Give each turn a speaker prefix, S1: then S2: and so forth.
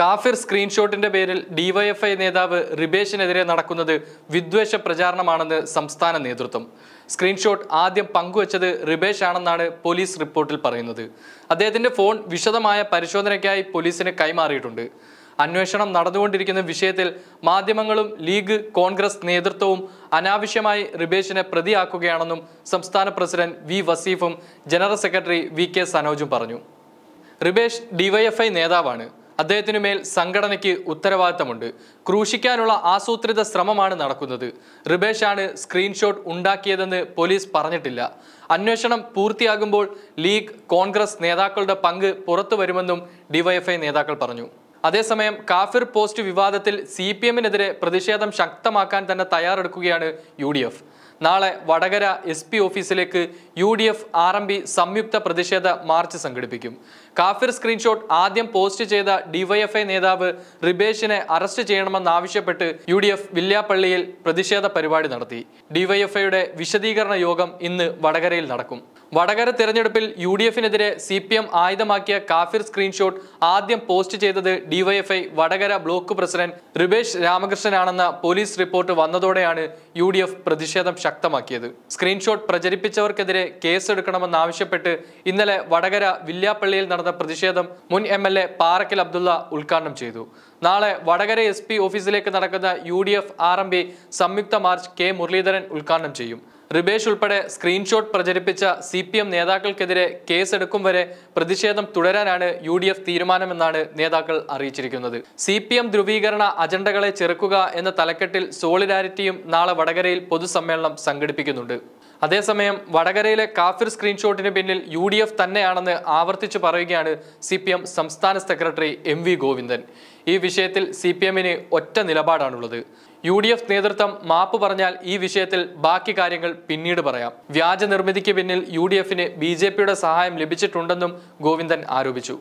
S1: കാഫിർ സ്ക്രീൻഷോട്ടിന്റെ പേരിൽ ഡിവൈഎഫ്ഐ നേതാവ് റിബേഷിനെതിരെ നടക്കുന്നത് വിദ്വേഷ പ്രചാരണമാണെന്ന് സംസ്ഥാന നേതൃത്വം. സ്ക്രീൻഷോട്ട് ആദ്യം പങ്കുവച്ചത് റിബേഷ് ആണെന്നാണ് പോലീസ് റിപ്പോർട്ടിൽ പറയുന്നത്. അദ്ദേഹത്തിന്റെ ഫോൺ വിശദമായ പരിശോധനയ്ക്കായി പോലീസിന് കൈമാറിയിട്ടുണ്ട്. അന്വേഷണം നടന്നുകൊണ്ടിരിക്കുന്ന വിഷയത്തിൽ മാധ്യമങ്ങളും ലീഗ് കോൺഗ്രസ് നേതൃത്വവും അനാവശ്യമായി റിബേഷിനെ പ്രതിയാക്കുകയാണെന്നും സംസ്ഥാന പ്രസിഡന്റ് വി വസീഫും ജനറൽ സെക്രട്ടറി വി കെ സനോജും പറഞ്ഞു. റിബേഷ് ഡിവൈഎഫ്ഐ നേതാവാണ്. അദ്ദേഹത്തിനു മേൽ സംഘടനയ്ക്ക് ഉത്തരവാദിത്തമുണ്ട്. ക്രൂശിക്കാനുള്ള ആസൂത്രിത ശ്രമമാണ് നടക്കുന്നത്. റിബേഷാണ് സ്ക്രീൻഷോട്ട് ഉണ്ടാക്കിയതെന്ന് പോലീസ് പറഞ്ഞിട്ടില്ല. അന്വേഷണം പൂർത്തിയാകുമ്പോൾ ലീഗ് കോൺഗ്രസ് നേതാക്കളുടെ പങ്ക് പുറത്തു വരുമെന്നും ഡിവൈഎഫ്ഐ നേതാക്കൾ പറഞ്ഞു. അതേസമയം കാഫിർ പോസ്റ്റ് വിവാദത്തിൽ സി പി എമ്മിനെതിരെ പ്രതിഷേധം ശക്തമാക്കാൻ തന്നെ തയ്യാറെടുക്കുകയാണ് യു നാളെ വടകര എസ് ഓഫീസിലേക്ക് U D F R M P സംയുക്ത പ്രതിഷേധ മാർച്ച് സംഘടിപ്പിക്കും. കാഫിർ സ്ക്രീൻഷോട്ട് ആദ്യം പോസ്റ്റ് ചെയ്ത ഡിവൈഎഫ്ഐ നേതാവ് റിബേഷിനെ അറസ്റ്റ് ചെയ്യണമെന്നാവശ്യപ്പെട്ട് യു ഡി എഫ് വില്യാപ്പള്ളിയിൽ പ്രതിഷേധ പരിപാടി നടത്തി. ഡിവൈഎഫ്ഐയുടെ വിശദീകരണ യോഗം ഇന്ന് വടകരയിൽ നടക്കും. വടകര തെരഞ്ഞെടുപ്പിൽ യു ഡി എഫിനെതിരെ സി പി എം ആയുധമാക്കിയ കാഫിർ സ്ക്രീൻഷോട്ട് ആദ്യം പോസ്റ്റ് ചെയ്തത് DYFI Vadakara block president Ribesh രാമകൃഷ്ണനാണെന്ന police report വന്നതോടെയാണ് യു പ്രതിഷേധം ശക്തമാക്കിയത്. സ്ക്രീൻഷോട്ട് പ്രചരിപ്പിച്ചവർക്കെതിരെ കേസെടുക്കണമെന്നാവശ്യപ്പെട്ട് ഇന്നലെ വടകര വില്യാപ്പള്ളിയിൽ നടന്ന പ്രതിഷേധം മുൻ M L A Parakkal Abdulla ഉദ്ഘാടനം ചെയ്തു. നാളെ വടകര എസ് പി ഓഫീസിലേക്ക് നടക്കുന്ന U D F R M P സംയുക്ത മാർച്ച് കെ മുരളീധരൻ ഉദ്ഘാടനം ചെയ്യും. റിബേഷ് ഉൾപ്പെടെ സ്ക്രീൻഷോട്ട് പ്രചരിപ്പിച്ച സി പി എം നേതാക്കൾക്കെതിരെ കേസെടുക്കും വരെ പ്രതിഷേധം തുടരാനാണ് യു ഡി എഫ് തീരുമാനമെന്നാണ് നേതാക്കൾ അറിയിച്ചിരിക്കുന്നത്. സി പി എം ധ്രുവീകരണ അജണ്ടകളെ ചെറുക്കുക എന്ന തലക്കെട്ടിൽ സോളിഡാരിറ്റിയും നാളെ വടകരയിൽ പൊതുസമ്മേളനം സംഘടിപ്പിക്കുന്നുണ്ട്. അതേസമയം വടകരയിലെ കാഫിർ സ്ക്രീൻഷോട്ടിന് പിന്നിൽ യു ഡി എഫ് തന്നെയാണെന്ന് ആവർത്തിച്ച് പറയുകയാണ് സി പി എം സംസ്ഥാന സെക്രട്ടറി എം വി ഗോവിന്ദൻ. ഈ വിഷയത്തിൽ സി പി എമ്മിന് ഒറ്റ നിലപാടാണുള്ളത്. യു ഡി എഫ് നേതൃത്വം മാപ്പ് പറഞ്ഞാൽ ഈ വിഷയത്തിൽ ബാക്കി കാര്യങ്ങൾ പിന്നീട് പറയാം. വ്യാജ നിർമ്മിതിക്ക് പിന്നിൽ യു ഡി എഫിന് ബി ജെ പിയുടെ സഹായം ലഭിച്ചിട്ടുണ്ടെന്നും ഗോവിന്ദൻ ആരോപിച്ചു.